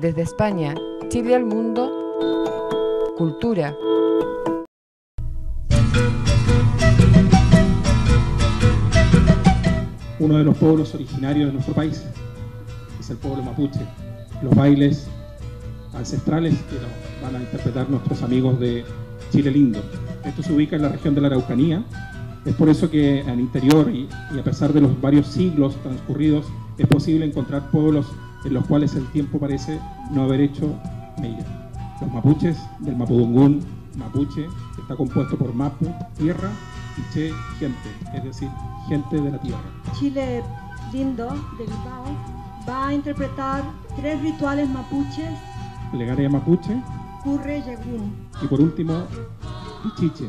Desde España, Chile al mundo, cultura. Uno de los pueblos originarios de nuestro país es el pueblo mapuche. Los bailes ancestrales que van a interpretar nuestros amigos de Chile Lindo. Esto se ubica en la región de la Araucanía. Es por eso que al interior y a pesar de los varios siglos transcurridos, es posible encontrar pueblos en los cuales el tiempo parece no haber hecho mella. Los mapuches del Mapudungún mapuche que está compuesto por Mapu, tierra, y Che, gente, es decir, gente de la tierra. Chile Lindo de Bilbao va a interpretar tres rituales mapuches, Plegaria mapuche Curre Yagún. y por último, Pichiche,